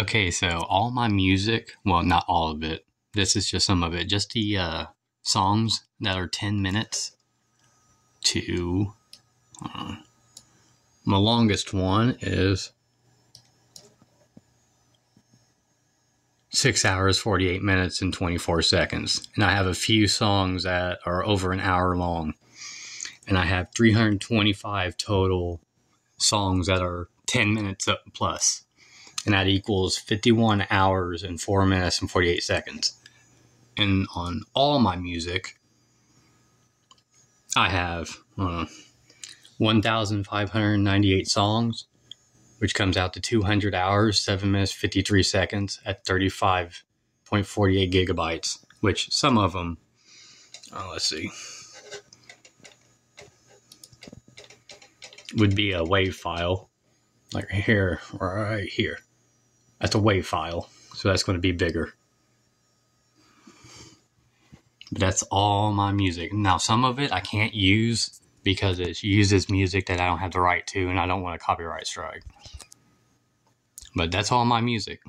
Okay, so all my music, well, not all of it. This is just some of it. Just the uh, songs that are 10 minutes to. Uh, my longest one is six hours, 48 minutes, and 24 seconds. And I have a few songs that are over an hour long. And I have 325 total songs that are 10 minutes plus and that equals 51 hours and 4 minutes and 48 seconds. And on all my music, I have uh, 1,598 songs, which comes out to 200 hours, 7 minutes, 53 seconds at 35.48 gigabytes, which some of them, uh, let's see, would be a WAV file, like here, right here. That's a WAV file, so that's going to be bigger. But that's all my music. Now, some of it I can't use because it uses music that I don't have the right to, and I don't want a copyright strike. But that's all my music.